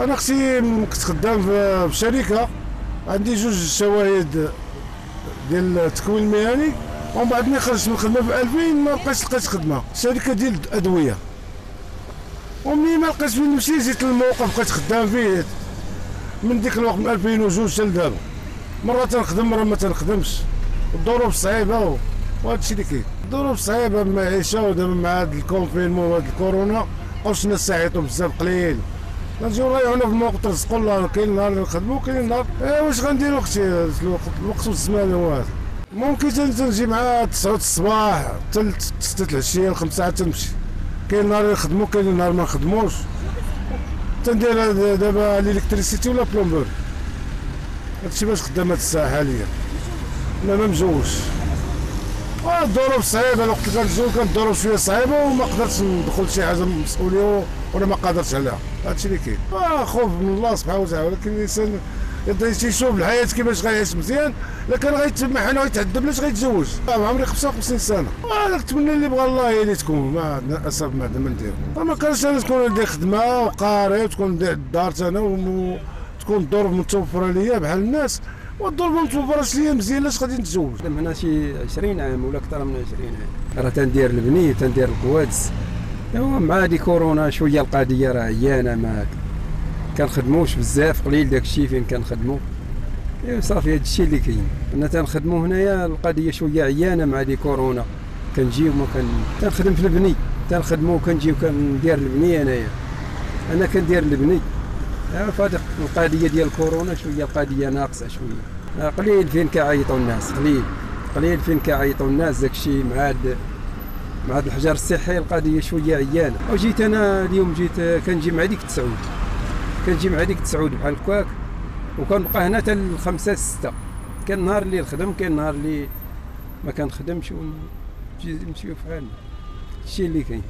أنا أختي كنت خدام في شركة. عندي جوج شواهد ديال التكوين المهني. ومن بعد ملي خرجت من الخدمة في 2000 ما بقيتش لقيت خدمة. شركة ديال الأدوية. ومني ما لقيتش فين نمشي زدت الموقف بقيت خدام فيه. من ديك الوقت من 2002 حتى لدابا. مرة تنخدم مرة ما تنخدمش. الظروف صعيبة وهذا الشيء اللي كاين. الظروف صعيبة المعيشه ودابا مع هذا الكونفينمون وهذا الكورونا. بقاوش الناس ساعيتهم بزاف قليل. نجيو نريحونا في الموقف رزقوا الله كاين نهار نخدموا كاين نهار إيه واش غنديروا أختي؟ الوقت الوقت والزمان هو. هذا ممكن تن- تنجي مع 9 الصباح حتى 6 العشيه الخمسة عاد تنمشي كاين نهار نخدموا كاين نهار ما نخدموش. تندير دابا الإلكتريسيتي ولا بلومبور هادشي باش خدام هاد الساعة حاليا. أنا ما آه، الظروف صعيبة الوقت اللي كنتزوج كانت الظروف شوية صعيبة وما قدرتش ندخل شي حاجة مسؤولية ولا ما قادرتش عليها. هادشي اللي كاين. آه خوف من الله سبحانه وتعالى ولكن الإنسان تيشوف الحياة كيفاش غيعيش مزيان الا كان غيتمحن ويتعذب علاش غيتزوج. آه عمري 55 سنة. آه نتمنى اللي بغى الله هي اللي تكون. ما عندنا اسف ما عندنا ما ندير ما كانش أنا تكون عندي خدمة وقاري وتكون عندي الدار أنا وتكون الظروف متوفرة ليا بحال الناس. والظروف ما متوفرش ليا مزيان علاش غادي نتزوج؟ هنا شي 20 عام ولا أكثر من 20 عام. راه تندير البني تندير الكوادس ايوا مع هادي كورونا شوية القضية راه عيانة ما كنخدموش بزاف قليل داك الشيء فين كنخدمو. ايوا صافي هاد الشيء اللي كاين. أنا تنخدمو هنايا القضية شوية عيانة مع دي كورونا. كنجيو ما كن تنخدم في البني. تنخدمو كنجيو كندير البني انايا أنا كندير البني. فهاد القضية ديال كورونا شوية القضية ناقصة شوية. قليل فين كيعيطوا الناس قليل قليل فين كيعيطوا الناس داك الشيء مع هاد مع هاد الحجر الصحي القضية شوية عيانة. وجيت أنا اليوم جيت كنجي مع ديك تسعود كنجي مع ديك تسعود بحال هكاك وكنبقى هنا حتى الخمسة ستة. كان نهار اللي نخدم كاين نهار اللي ما كنخدمش نمشيو في حالنا الشيء اللي كاين.